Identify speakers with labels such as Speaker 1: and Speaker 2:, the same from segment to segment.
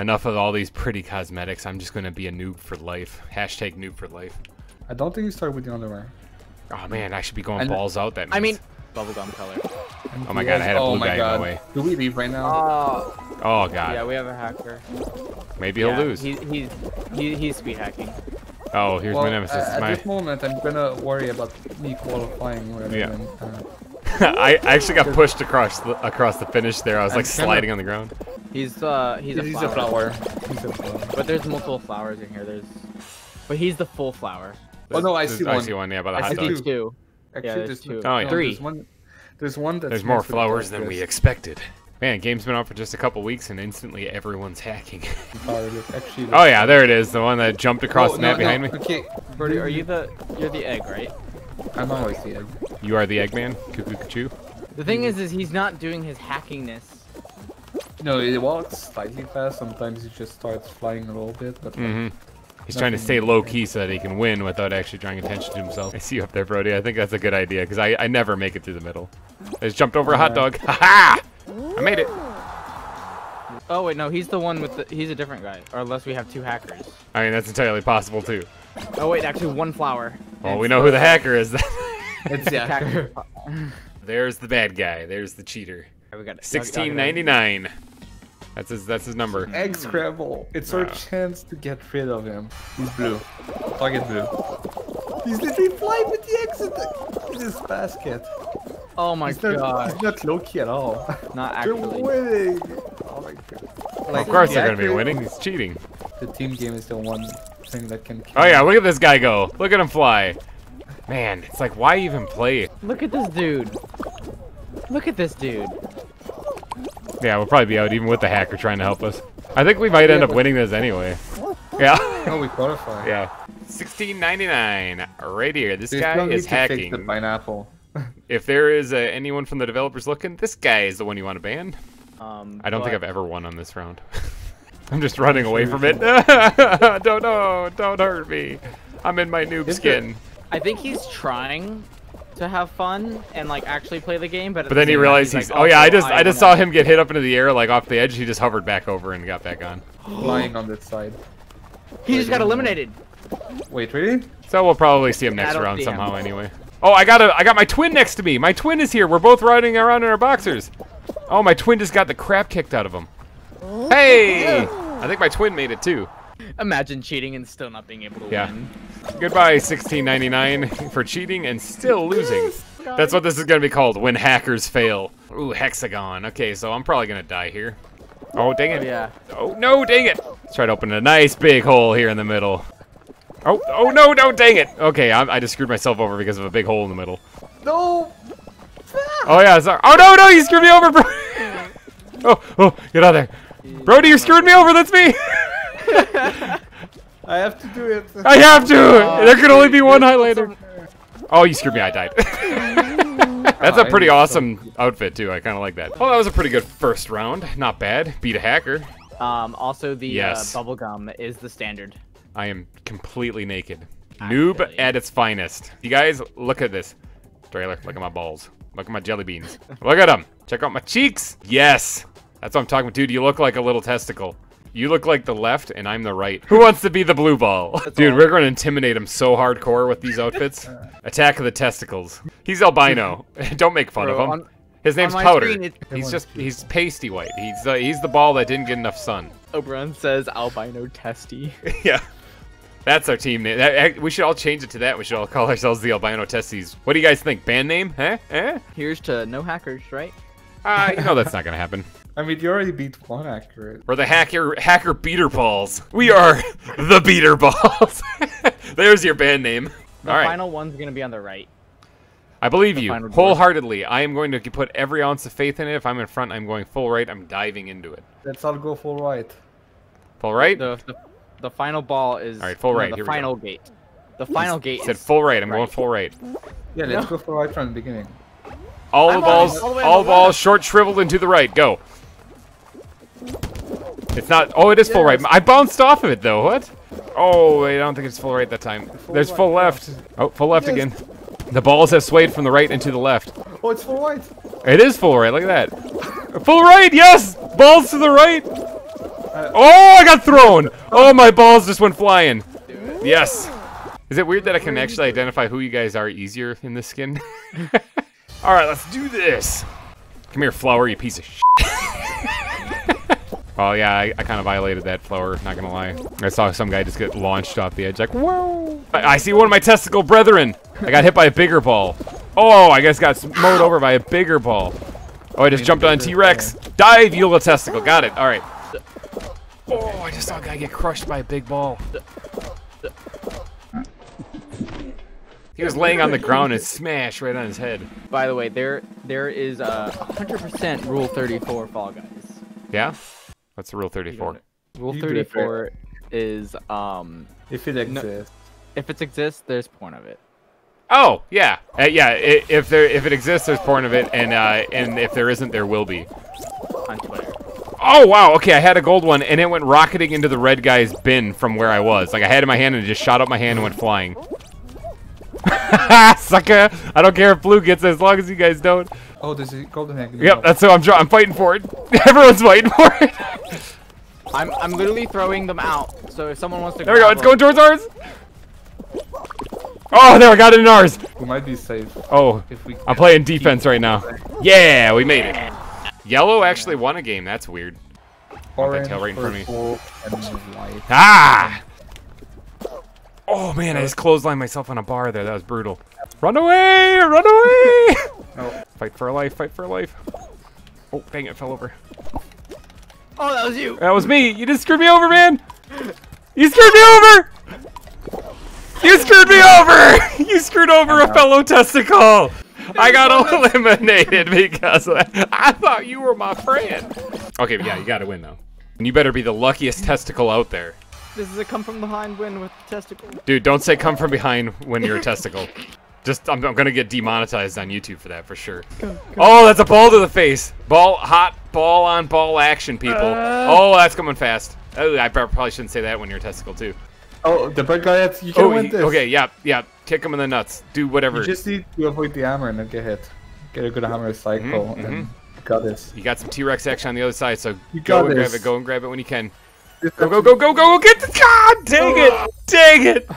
Speaker 1: Enough of all these pretty cosmetics. I'm just gonna be a noob for life. Hashtag noob for life.
Speaker 2: I don't think you start with the underwear.
Speaker 1: Oh man, I should be going
Speaker 2: And-
Speaker 1: balls out. That
Speaker 3: I mean, bubblegum color.
Speaker 1: Oh my god, I had a
Speaker 2: oh
Speaker 1: blue
Speaker 2: my
Speaker 1: guy in my way.
Speaker 2: Do we leave right now?
Speaker 3: Oh,
Speaker 1: Oh god.
Speaker 3: yeah, we have a hacker.
Speaker 1: Maybe he'll
Speaker 3: yeah,
Speaker 1: lose.
Speaker 3: He, he's he, he's speed hacking.
Speaker 1: Oh, here's
Speaker 2: well,
Speaker 1: my nemesis.
Speaker 2: uh, at
Speaker 1: my...
Speaker 2: this moment, I'm gonna worry about me qualifying rather
Speaker 1: Yeah.
Speaker 2: than. Uh,
Speaker 1: I actually got pushed across the, across the finish there. I was like sliding on the ground.
Speaker 3: He's uh he's, a,
Speaker 2: he's
Speaker 3: flower.
Speaker 2: a flower. He's a flower.
Speaker 3: But there's multiple flowers in here. There's, but he's the full flower.
Speaker 2: Oh, no, I
Speaker 1: There's-
Speaker 2: see
Speaker 1: I
Speaker 2: one.
Speaker 1: see one. Yeah, by the
Speaker 2: I
Speaker 1: hot
Speaker 2: see
Speaker 1: dog.
Speaker 2: two.
Speaker 3: two.
Speaker 2: Actually,
Speaker 3: there's
Speaker 2: there's
Speaker 3: two.
Speaker 1: Oh, yeah.
Speaker 3: Three.
Speaker 2: There's one. There's one that's
Speaker 1: There's more
Speaker 2: next to the
Speaker 1: flowers than we expected. Man, game's been out for just a couple weeks and instantly everyone's hacking.
Speaker 2: Flower,
Speaker 1: oh yeah, there it is. The one that jumped across
Speaker 2: Oh,
Speaker 1: the map
Speaker 2: no,
Speaker 1: behind me.
Speaker 2: Okay,
Speaker 3: Birdie, are you the you're the egg, right?
Speaker 2: I'm always the egg.
Speaker 1: You are the Eggman. Cuckoo Choo.
Speaker 3: The thing is, is he's not doing his hackingness.
Speaker 2: No, it walks slightly fast. Sometimes he just starts flying a little bit, but
Speaker 1: Mm-hmm. He's trying to stay low key so that he can win without actually drawing attention to himself. I see you up there, Brody. I think that's a good idea because I, I never make it through the middle. I just jumped over a hot dog. Ha ha! I made it.
Speaker 3: Oh wait, no, he's the one with the. He's a different guy, or unless we have two hackers.
Speaker 1: I mean, that's entirely possible too.
Speaker 3: Oh wait, actually one flower.
Speaker 1: Well, we know who the hacker is.
Speaker 2: it's the hacker.
Speaker 1: There's the bad guy. There's the cheater.
Speaker 3: we got
Speaker 1: Sixteen ninety nine. That's his. That's his number. Mm.
Speaker 2: Egg scramble. It's our
Speaker 1: Wow.
Speaker 2: chance to get rid of him. He's blue. Target blue. He's literally flying with the eggs in, the, in this basket.
Speaker 3: Oh my
Speaker 2: He's
Speaker 3: god,
Speaker 2: he's not Loki at all.
Speaker 3: not actually.
Speaker 2: They're winning. Oh my god.
Speaker 1: of course
Speaker 2: the
Speaker 1: they're gonna be winning. He's cheating.
Speaker 2: The team game is the one thing that can. Kill
Speaker 1: Oh yeah, look at this guy go. Look at him fly. Man, it's like why even play?
Speaker 3: Look at this dude. Look at this dude.
Speaker 1: Yeah, we'll probably be out even with the hacker trying to help us. I think we might end up winning this anyway. Yeah.
Speaker 2: Oh, we qualify.
Speaker 1: yeah. 1699 right here. This
Speaker 2: There's
Speaker 1: guy
Speaker 2: no
Speaker 1: is hacking.
Speaker 2: the pineapple.
Speaker 1: If there is uh, anyone from the developers looking, this guy is the one you want to ban.
Speaker 3: Um,
Speaker 1: I don't think I've ever won on this round. I'm just running away from it. don't no, don't hurt me. I'm in my noob
Speaker 2: Is
Speaker 1: skin.
Speaker 3: I think he's trying to have fun and like actually play the game, but at
Speaker 1: But
Speaker 3: the
Speaker 1: then he realized
Speaker 3: he's
Speaker 1: he's.
Speaker 3: like,
Speaker 1: oh yeah, I just I just saw him get hit up into the air like off the edge. He just hovered back over and got back on.
Speaker 2: Flying on this side.
Speaker 3: He just got eliminated.
Speaker 2: Wait, really?
Speaker 1: So we'll probably see him next
Speaker 3: I don't
Speaker 1: round
Speaker 3: see him.
Speaker 1: somehow anyway. Oh, I got a I got my twin next to me. My twin is here. We're both riding around in our boxers. Oh, my twin just got the crap kicked out of him. Hey! I think my twin made it too.
Speaker 3: Imagine cheating and still not being able to
Speaker 1: Yeah.
Speaker 3: win.
Speaker 1: Goodbye, 1699 for cheating and still losing. That's what this is gonna be called when hackers fail. Ooh, hexagon. Okay, so I'm probably gonna die here. Oh, dang it.
Speaker 3: Oh yeah.
Speaker 1: Oh, no, dang it. Let's try to open a nice big hole here in the middle. Oh, oh, no, no, dang it. Okay, I, I just screwed myself over because of a big hole in the middle.
Speaker 2: No!
Speaker 1: Oh, yeah, sorry. Oh, no, no, you screwed me over, bro. oh, oh, get out of there. Brody, you screwed me over. That's me.
Speaker 2: I have to do it.
Speaker 1: I have to. there can only be one highlighter. Oh, you screwed me. I died. That's a pretty awesome outfit, too. I kind of like that. Well, that was a pretty good first round. Not bad. Beat a hacker.
Speaker 3: Um, also, the
Speaker 1: Yes.
Speaker 3: uh, bubblegum is the standard.
Speaker 1: I am completely naked. Noob at its finest. You guys, look at this. Draylor, look at my balls. Look at my jelly beans. look at them. Check out my cheeks. Yes. That's what I'm talking about. Dude, you look like a little testicle. You look like the left, and I'm the right. Who wants to be the blue ball? Dude,
Speaker 3: all.
Speaker 1: we're going to intimidate him so hardcore with these outfits. Attack of the testicles. He's albino. Don't make fun
Speaker 3: Bro,
Speaker 1: of him.
Speaker 3: on-
Speaker 1: His name's Powder.
Speaker 3: screen, it-
Speaker 1: he's just, he's pasty white. He's, uh, he's the ball that didn't get enough sun.
Speaker 3: Oberon says albino testy.
Speaker 1: yeah. That's our team name. That, we should all change it to that. We should all call ourselves the Albino Testes. What do you guys think? Band name? Huh? Eh?
Speaker 3: Here's to no hackers, right?
Speaker 1: Uh, you know that's not gonna happen.
Speaker 2: I mean, you already beat one accurate.
Speaker 1: We're the hacker hacker beater balls. We are the beater balls. There's your band name.
Speaker 3: The
Speaker 1: all right.
Speaker 3: final one's gonna be on the right.
Speaker 1: I believe
Speaker 3: the
Speaker 1: you
Speaker 3: final board.
Speaker 1: wholeheartedly. I am going to put every ounce of faith in it. If I'm in front, I'm going full right. I'm diving into it.
Speaker 2: Let's all go full right.
Speaker 1: Full right.
Speaker 3: The the, the final ball is
Speaker 1: All right, full
Speaker 3: no,
Speaker 1: right,
Speaker 3: The
Speaker 1: here we go.
Speaker 3: final gate. The final gate
Speaker 1: Said full right. I'm going full right.
Speaker 2: Yeah, let's
Speaker 3: No.
Speaker 2: go full right from the beginning.
Speaker 1: All the
Speaker 3: I'm
Speaker 1: balls,
Speaker 3: all the
Speaker 1: all
Speaker 3: the
Speaker 1: balls, short shriveled and to the right. Go. It's not. Oh, it is full right. I bounced off of it though. What? Oh, wait, I don't think it's full right that time. There's
Speaker 2: right,
Speaker 1: full left. Oh, full left
Speaker 2: Yes.
Speaker 1: again. The balls have swayed from the right and to the left.
Speaker 2: Oh, it's full right.
Speaker 1: It is full right. Look at that. Full right. Yes. Balls to the right.
Speaker 2: I,
Speaker 1: Oh, I got thrown! Oh, my balls just went flying. Yes. Is it weird that I can actually identify who you guys are easier in this skin? All right, let's do this. Come here, Flower, you piece of shit. well, yeah, I, I kind of violated that, Flower, not gonna lie. I saw some guy just get launched off the edge, like, whoa. I, I see one of my testicle brethren. I got hit by a bigger ball. Oh, I guess got mowed over by a bigger ball. Oh, I just jumped on T-Rex. Dive, you little testicle. Got it. All right. Oh, I just saw a guy get crushed by a big ball. He was laying on the ground and smashed right on his head.
Speaker 3: By the way, there there is a 100% Rule 34 Fall Guys.
Speaker 1: Yeah? What's the rule 34?
Speaker 3: Rule
Speaker 2: You do it,
Speaker 3: 34 is um
Speaker 2: If it exists.
Speaker 3: if it exists, there's porn of it.
Speaker 1: Oh, yeah. Uh, yeah, i if there if it exists, there's porn of it, and uh, and if there isn't, there will be.
Speaker 3: on Twitter.
Speaker 1: Oh, wow. Okay, I had a gold one, and it went rocketing into the red guy's bin from where I was. Like, I had it in my hand, and it just shot up my hand and went flying. Sucker! I don't care if blue gets it, as long as you guys don't.
Speaker 2: Oh, there's a golden egg. in
Speaker 1: Yep,
Speaker 2: middle.
Speaker 1: that's what I'm. I'm fighting for it. Everyone's fighting for it.
Speaker 3: I'm I'm literally throwing them out. So if someone wants to
Speaker 1: There we go.
Speaker 3: grab
Speaker 1: It's going towards ours. Oh, there, we got it in ours.
Speaker 2: We might be safe
Speaker 1: Oh,
Speaker 2: if we.
Speaker 1: I'm playing defense right now. Yeah, we made it. Yellow actually won a game. That's weird.
Speaker 2: Orange,
Speaker 1: tail right in front of me.
Speaker 2: purple, and white.
Speaker 1: Ah! Oh man, I just clotheslined myself on a bar there. That was brutal. Run away! Run away!
Speaker 2: Oh.
Speaker 1: Fight for life. Fight for life. Oh, dang it, fell over.
Speaker 3: Oh, that was you.
Speaker 1: That was me. You just screwed me over, man. You screwed me over. You screwed me over. You screwed over a uh-huh. fellow testicle. I got eliminated because I, I thought you were my friend. Okay, but yeah, you got to win though. And you better be the luckiest testicle out there.
Speaker 3: This is a come from behind win with the testicle.
Speaker 1: Dude, don't say come from behind when you're a testicle. Just, I'm, I'm gonna get demonetized on YouTube for that for sure. Oh, that's a ball to the face. Ball, hot ball on ball action, people. oh, that's coming fast. Oh, I probably shouldn't say that when you're a testicle too.
Speaker 2: Oh, the bad guy. Has, you can
Speaker 1: Oh,
Speaker 2: win
Speaker 1: he-
Speaker 2: this.
Speaker 1: okay, yeah, yeah. Kick him in the nuts. Do whatever.
Speaker 2: You just need to avoid the hammer and then get hit. Get a good hammer cycle,
Speaker 1: Mhm,
Speaker 2: and you got this.
Speaker 1: You got some T-Rex action on the other side, so
Speaker 2: You
Speaker 1: go
Speaker 2: got
Speaker 1: and grab it. Go and grab it when you can.
Speaker 2: This
Speaker 1: Go, go, go, go, go, go! Get the God! Dang it! Dang it!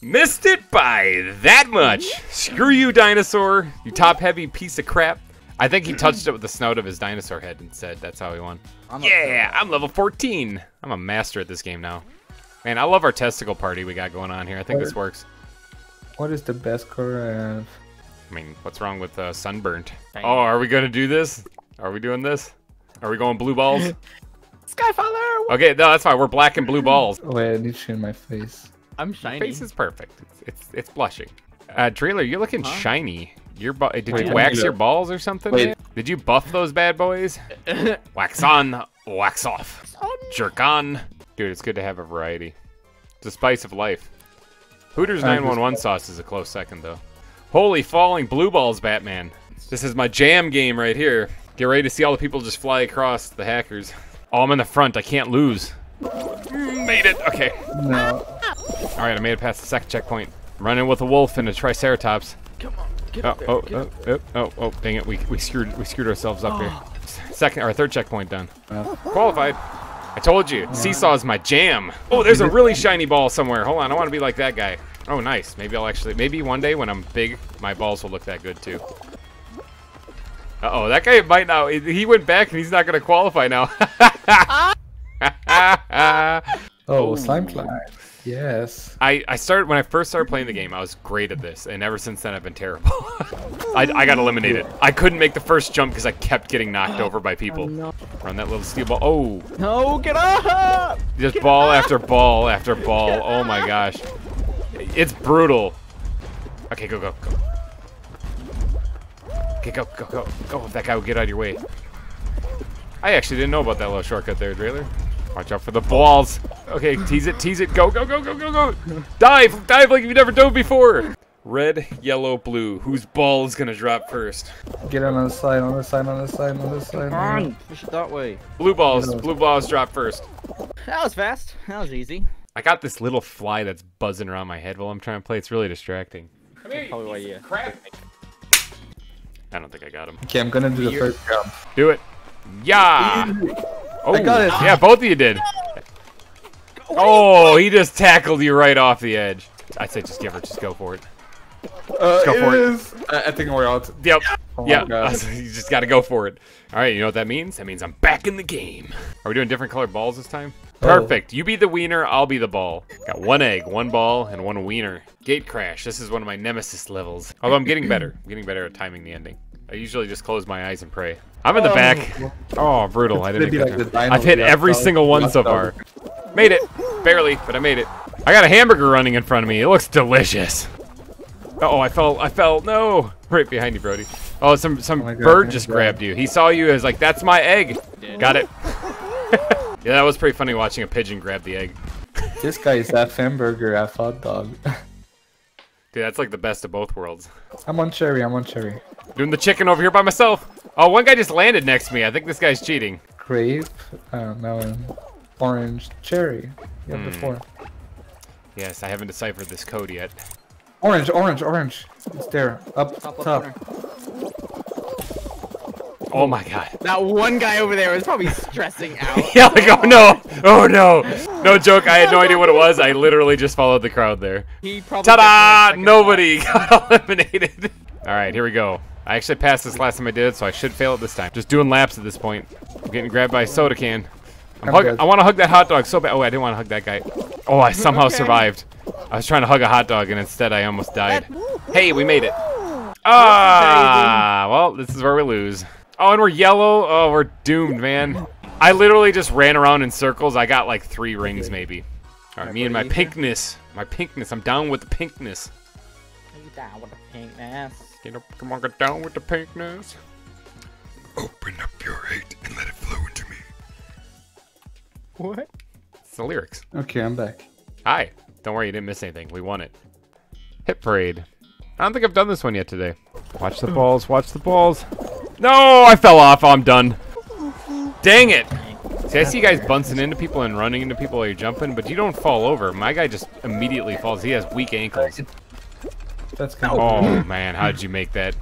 Speaker 1: Missed it by that much. Screw you, dinosaur! You top-heavy piece of crap. I think he touched it with the snout of his dinosaur head and said that's how he won.
Speaker 3: I'm
Speaker 1: Yeah, I'm level 14. I'm a master at this game now. Man, I love our testicle party we got going on here. I think this works.
Speaker 2: What is the best color I have?
Speaker 1: I mean, what's wrong with uh, sunburnt?
Speaker 3: Dang
Speaker 1: Oh, are we gonna do this? Are we doing this? Are we going blue balls?
Speaker 3: Skyfather.
Speaker 1: Okay, no, that's fine. We're black and blue balls.
Speaker 2: Oh wait, I need to in my face.
Speaker 3: I'm shiny.
Speaker 1: Face is perfect. It's it's, it's blushing. Uh, Draylor, you're looking
Speaker 3: Huh?
Speaker 1: shiny. Your bu- did
Speaker 2: Wait,
Speaker 1: you
Speaker 2: let
Speaker 1: wax your balls or something?
Speaker 2: Wait.
Speaker 1: Did you buff those bad boys? wax on, wax off. Jerk on. Dude, it's good to have a variety. It's a spice of life. Hooters 911 sauce is a close second, though. Holy falling blue balls, Batman. This is my jam game right here. Get ready to see all the people just fly across the hackers. Oh, I'm in the front. I can't lose. Made it. Okay.
Speaker 2: No.
Speaker 1: All right, I made it past the second checkpoint. Running with a wolf and a triceratops.
Speaker 3: Come on. Get
Speaker 1: Oh,
Speaker 3: there.
Speaker 1: oh,
Speaker 3: get
Speaker 1: oh, oh, oh, oh, dang it. We, we screwed we screwed ourselves up here. Oh. Second or third checkpoint done.
Speaker 2: Yeah.
Speaker 1: Qualified. I told you, seesaw is my jam. Oh, there's a really shiny ball somewhere. Hold on, I want to be like that guy. Oh, nice. Maybe I'll actually, maybe one day when I'm big, my balls will look that good too. Uh oh, that guy might now. He went back and he's not going to qualify now.
Speaker 2: Oh, slime climb. Yes.
Speaker 1: I, I started when I first started playing the game. I was great at this, and ever since then I've been terrible. I, I got eliminated. I couldn't make the first jump because I kept getting knocked over by people.
Speaker 3: no.
Speaker 1: Run that little steel ball. Oh,
Speaker 3: No, get up!
Speaker 1: just ball after ball after ball. Oh my gosh, it's brutal. Okay, go go go. Okay, go go go go. If that guy would get out of your way. I actually didn't know about that little shortcut there, Draylor. Watch out for the balls. Okay, tease it, tease it. Go, go, go, go, go, go. Dive, dive like you've never dove before. Red, yellow, blue. Whose ball is gonna drop first?
Speaker 2: Get on the side, on the side, on the side, on the side.
Speaker 3: Come on. Push it that way.
Speaker 1: Blue balls. Blue balls drop first.
Speaker 3: That was fast. That was easy.
Speaker 1: I got this little fly that's buzzing around my head while I'm trying to play. It's really distracting. Come here,
Speaker 3: Probably why you.
Speaker 1: crap. I don't think I got him.
Speaker 2: Okay, I'm gonna do the
Speaker 3: You're-
Speaker 2: first jump.
Speaker 1: Do it. Yeah. Oh,
Speaker 2: got it.
Speaker 1: yeah, both of you did. Oh, he just tackled you right off the edge. I say just give her, just go for it.
Speaker 2: Uh,
Speaker 1: go for it.
Speaker 2: is. I, I think we're out.
Speaker 1: Yep.
Speaker 2: Oh my
Speaker 1: yeah,
Speaker 2: God.
Speaker 1: you just got to go for it. All right, you know what that means? That means I'm back in the game. Are we doing different colored balls this time?
Speaker 2: Oh.
Speaker 1: Perfect. You be the wiener, I'll be the ball. Got one egg, one ball, and one wiener. Gate crash. This is one of my nemesis levels. Although I'm getting better. I'm getting better at timing the ending. I usually just close my eyes and pray. I'm in the back. Oh, brutal. I didn't get
Speaker 2: like
Speaker 1: there.
Speaker 2: the dino
Speaker 1: I've hit every
Speaker 2: out,
Speaker 1: single one so far. Made it. Barely, but I made it. I got a hamburger running in front of me. It looks delicious. Uh oh, I fell. I fell. No. Right behind you, Brody. Oh, some some
Speaker 2: Oh my God,
Speaker 1: bird just
Speaker 2: God.
Speaker 1: grabbed you. He saw you as like, that's my egg. Got it. Yeah, that was pretty funny watching a pigeon grab the egg.
Speaker 2: This guy is half hamburger, half hot dog.
Speaker 1: Dude, that's like the best of both worlds.
Speaker 2: I'm on cherry. I'm on cherry.
Speaker 1: Doing the chicken over here by myself. Oh, one guy just landed next to me. I think this guy's cheating.
Speaker 2: Grape. Uh, now an orange cherry. Yeah,
Speaker 1: Hmm.
Speaker 2: before.
Speaker 1: Yes, I haven't deciphered this code yet.
Speaker 2: Orange, orange, orange. It's there. Up
Speaker 3: Top
Speaker 2: top.
Speaker 3: Left corner.
Speaker 1: Oh my god.
Speaker 3: That one guy over there was probably stressing out.
Speaker 1: Yeah, like, oh no. Oh no. No joke. I had no idea what it was. I literally just followed the crowd there.
Speaker 3: He probably
Speaker 1: Ta-da!
Speaker 3: kept me a second
Speaker 1: Nobody got eliminated. All right, here we go. I actually passed this last time I did it, so I should fail it this time. Just doing laps at this point. I'm getting grabbed by a soda can. I'm
Speaker 2: I'm
Speaker 1: hug- I want to hug that hot dog so bad. Oh, I didn't want to hug that guy. Oh, I somehow
Speaker 3: Okay.
Speaker 1: survived. I was trying to hug a hot dog, and instead I almost died. Hey, we made it. Ah, well, this is where we lose. Oh, and we're yellow. Oh, we're doomed, man. I literally just ran around in circles. I got like three rings, maybe. All right, me and my pinkness. My pinkness. I'm down with the pinkness.
Speaker 3: Are You down with the pinkness?
Speaker 1: Get up, come on, get down with the pinkness.
Speaker 4: Open up your hate and let it flow into me.
Speaker 3: What?
Speaker 1: It's the lyrics.
Speaker 2: Okay, I'm back.
Speaker 1: Hi. Don't worry, you didn't miss anything. We won it. Hit parade. I don't think I've done this one yet today. Watch the balls. Watch the balls. No, I fell off. I'm done. Dang it. See, I see you guys bouncing into people and running into people while you're jumping, but you don't fall over. My guy just immediately falls. He has weak ankles.
Speaker 2: That's kind of.
Speaker 1: Oh man, how did you make that?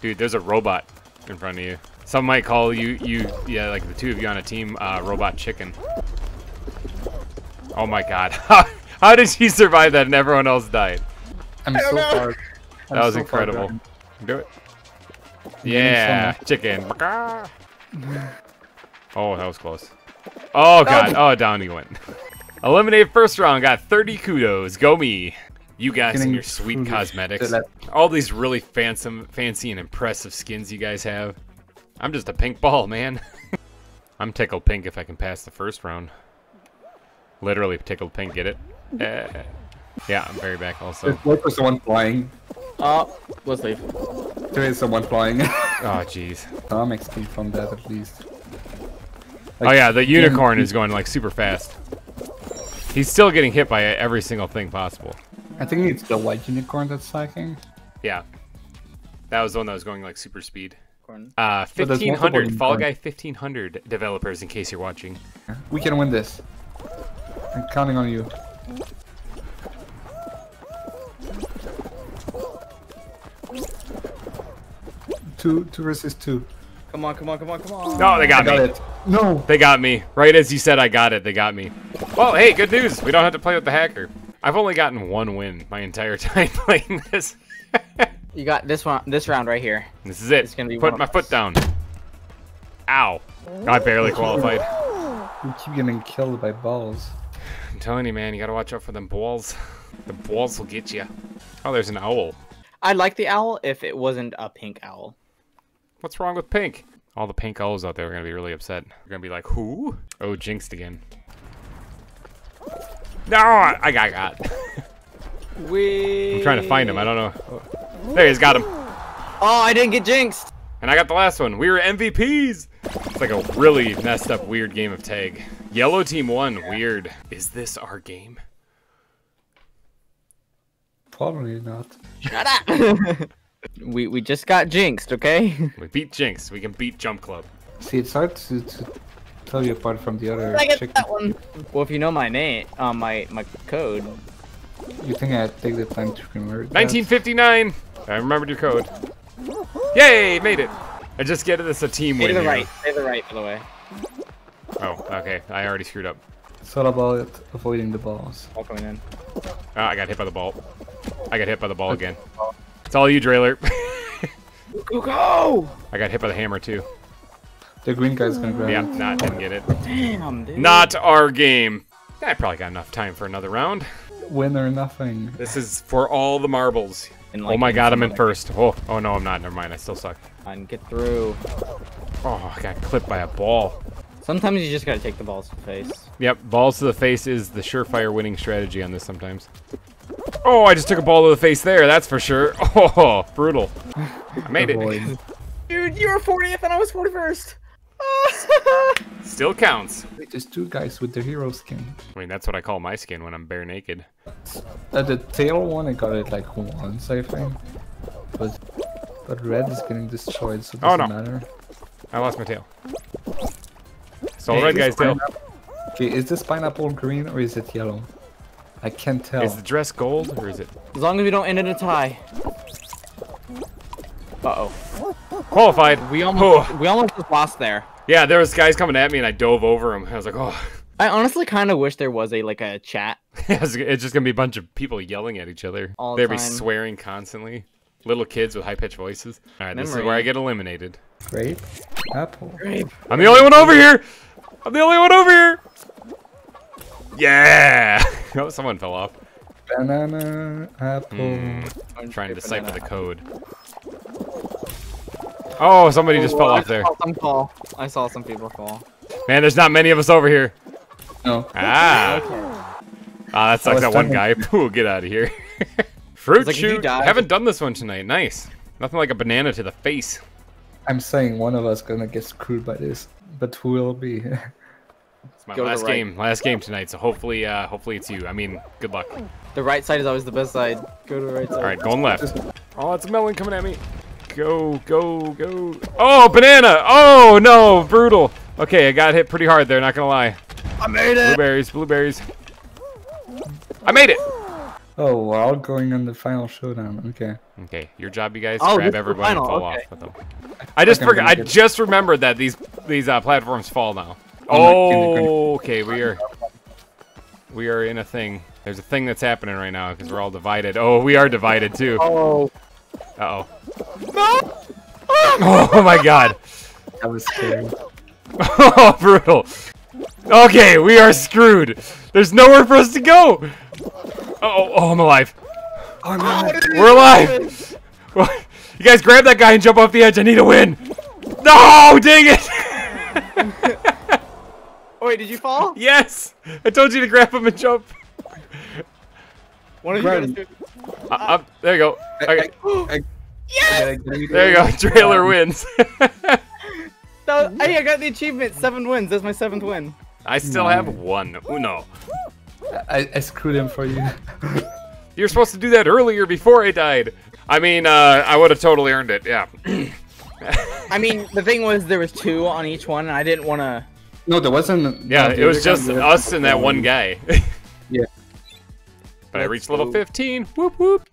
Speaker 1: Dude, there's a robot in front of you. Some might call you, you, yeah, like the two of you on a team, uh, robot chicken. Oh my god. How, how did she survive that and everyone else died?
Speaker 2: I'm so far. I'm
Speaker 1: That was
Speaker 2: so
Speaker 1: incredible. Do it.
Speaker 2: Getting
Speaker 1: Yeah, chicken. Oh, that was close. Oh god. Oh, down he went. Eliminated first round. Got 30 kudos. Go me. You guys and your sweet cosmetics. All these really fancy, fancy and impressive skins you guys have. I'm just a pink ball, man. I'm tickled pink if I can pass the first round. Literally tickled pink. Get it? Uh, yeah, I'm very back also.
Speaker 2: There's wait for someone flying.
Speaker 3: Oh, let's leave.
Speaker 2: There is someone flying.
Speaker 1: Oh, jeez.
Speaker 2: Some XP from that at least.
Speaker 1: Oh yeah, the unicorn is going like super fast. He's still getting hit by every single thing possible.
Speaker 2: I think it's the white unicorn that's slacking.
Speaker 1: Yeah. That was the one that was going like super speed. Uh,
Speaker 2: But there's
Speaker 1: 1500, Fall. Guy 1500 developers in case you're watching.
Speaker 2: We can win this. I'm counting on you. Two, two versus two.
Speaker 3: Come on, come on, come on, come on.
Speaker 1: No, they got,
Speaker 2: I got
Speaker 1: me.
Speaker 2: it. No.
Speaker 1: They got me. Right as you said I got it, they got me. Well, hey, good news. We don't have to play with the hacker. I've only gotten one win my entire time playing this.
Speaker 3: You got this one, this round right here.
Speaker 1: this is it.
Speaker 3: It's gonna be
Speaker 1: Put my
Speaker 3: of
Speaker 1: foot down. Ow. I barely qualified.
Speaker 2: We keep getting killed by balls.
Speaker 1: I'm telling you, man, you gotta watch out for them balls. The balls will get you. Oh, there's an owl.
Speaker 3: I'd like the owl if it wasn't a pink owl.
Speaker 1: What's wrong with pink? All the pink owls out there are gonna be really upset. They're gonna be like, who? Oh, jinxed again. No, I I got got.
Speaker 3: We.
Speaker 1: I'm trying to find him. I don't know. There, he's got him.
Speaker 3: Oh, I didn't get jinxed.
Speaker 1: And I got the last one. We were MVPs. It's like a really messed up, weird game of tag. Yellow team won. Weird. Is this our game?
Speaker 2: Probably not.
Speaker 3: Shut up. we we just got jinxed, okay?
Speaker 1: We beat Jinx. We can beat Jump Club.
Speaker 2: See, it's hard to, to tell you apart from the other
Speaker 3: I get
Speaker 2: chicken.
Speaker 3: that one. Well, if you know my name, um, my my code.
Speaker 2: You think I'd take the time to convert that?
Speaker 1: 1959. I remembered your code. Yay, made it. I just get it. It's a team
Speaker 3: Stay
Speaker 1: win.
Speaker 3: to the
Speaker 1: here.
Speaker 3: right. Stay the right, by the way.
Speaker 1: Oh, okay. I already screwed up.
Speaker 2: It's all about avoiding the balls.
Speaker 3: All coming in.
Speaker 1: Oh, I got hit by the ball. I got hit by the ball again. It's all you, Draylor.
Speaker 3: Go go!
Speaker 1: I got hit by the hammer too.
Speaker 2: The green guy's gonna grab
Speaker 1: Yeah,
Speaker 2: it.
Speaker 1: not didn't get it.
Speaker 3: Damn, dude.
Speaker 1: Not our game. I probably got enough time for another round.
Speaker 2: Win or nothing.
Speaker 1: This is for all the marbles.
Speaker 3: And,
Speaker 1: oh my god, I'm in first. Oh, oh no, I'm not. Never mind. I still suck.
Speaker 3: other- Get through.
Speaker 1: Oh, I got clipped by a ball.
Speaker 3: Sometimes you just gotta take the balls to the face.
Speaker 1: Yep, balls to the face is the surefire winning strategy on this sometimes. Oh, I just took a ball to the face there, that's for sure. Oh, brutal. I made it.
Speaker 3: Dude, you were 40th and I was 41st.
Speaker 1: Still counts.
Speaker 2: Wait, there's two guys with the hero skin.
Speaker 1: I mean, that's what I call my skin when I'm bare naked.
Speaker 2: Uh, the tail one, I got it like once, I think. But but red is getting destroyed, so it
Speaker 1: Oh,
Speaker 2: doesn't
Speaker 1: no.
Speaker 2: matter.
Speaker 1: I lost my tail. Stole
Speaker 2: Hey,
Speaker 1: red guy's tail.
Speaker 2: Okay, is this pineapple green or is it yellow? I can't tell.
Speaker 1: Is the dress gold or is it
Speaker 3: As long as we don't end in a tie. Uh oh.
Speaker 1: qualified?
Speaker 3: We almost
Speaker 1: Oh.
Speaker 3: we almost just lost there.
Speaker 1: Yeah, there was guys coming at me and I dove over them. I was like, oh,
Speaker 3: I honestly kind of wish there was a like a chat.
Speaker 1: it's it's just gonna be a bunch of people yelling at each other.
Speaker 3: All the
Speaker 1: They'd be
Speaker 3: time.
Speaker 1: swearing constantly. Little kids with high pitched voices. All right, this is where I get eliminated.
Speaker 2: Grape? Apple? Grape.
Speaker 1: I'm the only one over here. I'm the only one over here. Yeah. oh, someone fell off.
Speaker 2: Banana, apple.
Speaker 1: Hmm. I'm trying to decipher the code. Oh, somebody just fell
Speaker 3: I
Speaker 1: off there.
Speaker 3: saw some fall. I saw some people fall.
Speaker 1: Man, there's not many of us over here.
Speaker 2: No.
Speaker 1: Ah. Ah, that sucks. That one
Speaker 2: done.
Speaker 1: guy. Pooh, get out of here. Fruit
Speaker 3: like,
Speaker 1: shoot.
Speaker 3: die-
Speaker 1: Haven't done this one tonight. Nice. Nothing like a banana to the face.
Speaker 2: I'm saying one of us gonna get screwed by this, but who will be?
Speaker 1: It's my
Speaker 3: Go
Speaker 1: last
Speaker 3: right.
Speaker 1: game. Last game tonight. So hopefully, uh, hopefully it's you. I mean, good luck.
Speaker 3: The right side is always the best side. Go to the right side.
Speaker 1: All right, going left. Oh, it's a melon coming at me. Go, go, go. Oh, banana. Oh, no. Brutal. Okay, I got hit pretty hard there, not gonna lie.
Speaker 3: I made it.
Speaker 1: Blueberries, blueberries. I made it.
Speaker 2: oh, we're all going on the final showdown. Okay.
Speaker 1: Okay, your job, you guys.
Speaker 3: Oh,
Speaker 1: grab
Speaker 3: this is
Speaker 1: everyone and fall
Speaker 3: okay.
Speaker 1: off with them. I just
Speaker 2: Fucking
Speaker 1: forgot. I just remembered that these these uh, platforms fall now.
Speaker 2: I'm not kidding,
Speaker 1: Oh, okay. We are we are in a thing. There's a thing that's happening right now because we're all divided. Oh, we are divided too.
Speaker 3: Oh.
Speaker 1: Uh oh. Oh my god.
Speaker 2: That was scary.
Speaker 1: Oh, brutal. Okay, we are screwed. There's nowhere for us to go. Oh, oh, I'm alive.
Speaker 2: Oh, no.
Speaker 1: We're alive. You guys grab that guy and jump off the edge. I need a win. No, dang it.
Speaker 3: Oh, wait, did you fall?
Speaker 1: yes. I told you to grab him and jump.
Speaker 3: One of
Speaker 2: Grab
Speaker 3: you
Speaker 2: him.
Speaker 3: guys do.
Speaker 1: Uh, there you go. Okay,
Speaker 2: Yes!
Speaker 1: there you go. Draylor wins.
Speaker 3: No, hey, I got the achievement. Seven wins. That's my seventh win.
Speaker 1: I still have one. Uno.
Speaker 2: I, I screwed him for you.
Speaker 1: You're supposed to do that earlier before I died. I mean, uh, I would have totally earned it. Yeah.
Speaker 3: I mean, the thing was there was two on each one, and I didn't want to.
Speaker 2: No, there wasn't.
Speaker 1: Yeah, it was just us and that one guy.
Speaker 2: Yeah.
Speaker 1: But I
Speaker 3: Let's
Speaker 1: reached level
Speaker 3: go.
Speaker 1: 15. Whoop whoop.